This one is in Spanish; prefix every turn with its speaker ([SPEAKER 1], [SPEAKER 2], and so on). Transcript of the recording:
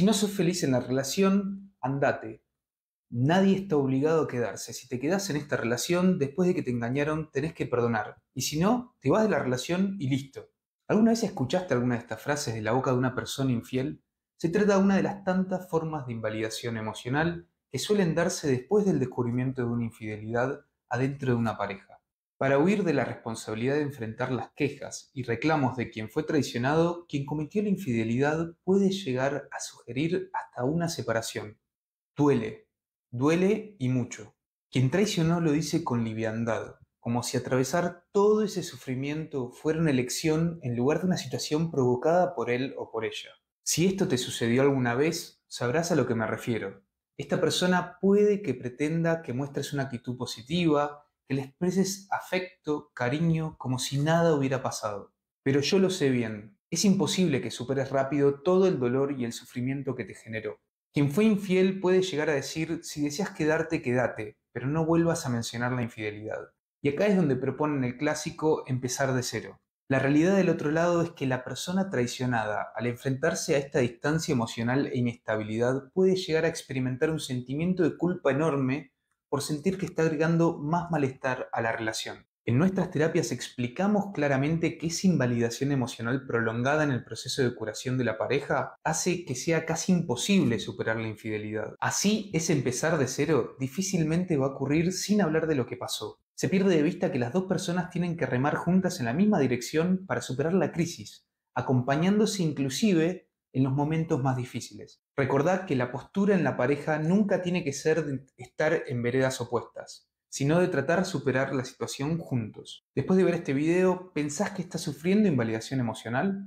[SPEAKER 1] Si no sos feliz en la relación, andate. Nadie está obligado a quedarse. Si te quedas en esta relación, después de que te engañaron, tenés que perdonar. Y si no, te vas de la relación y listo. ¿Alguna vez escuchaste alguna de estas frases de la boca de una persona infiel? Se trata de una de las tantas formas de invalidación emocional que suelen darse después del descubrimiento de una infidelidad adentro de una pareja. Para huir de la responsabilidad de enfrentar las quejas y reclamos de quien fue traicionado, quien cometió la infidelidad puede llegar a sugerir hasta una separación. Duele, duele y mucho. Quien traicionó lo dice con liviandad, como si atravesar todo ese sufrimiento fuera una elección en lugar de una situación provocada por él o por ella. Si esto te sucedió alguna vez, sabrás a lo que me refiero. Esta persona puede que pretenda que muestres una actitud positiva, que expreses afecto, cariño, como si nada hubiera pasado. Pero yo lo sé bien, es imposible que superes rápido todo el dolor y el sufrimiento que te generó. Quien fue infiel puede llegar a decir, si deseas quedarte, quédate, pero no vuelvas a mencionar la infidelidad. Y acá es donde proponen el clásico empezar de cero. La realidad del otro lado es que la persona traicionada, al enfrentarse a esta distancia emocional e inestabilidad, puede llegar a experimentar un sentimiento de culpa enorme por sentir que está agregando más malestar a la relación. En nuestras terapias explicamos claramente que esa invalidación emocional prolongada en el proceso de curación de la pareja hace que sea casi imposible superar la infidelidad. Así, ese empezar de cero difícilmente va a ocurrir sin hablar de lo que pasó. Se pierde de vista que las dos personas tienen que remar juntas en la misma dirección para superar la crisis, acompañándose inclusive en los momentos más difíciles. Recordad que la postura en la pareja nunca tiene que ser de estar en veredas opuestas, sino de tratar de superar la situación juntos. Después de ver este video, ¿pensás que estás sufriendo invalidación emocional?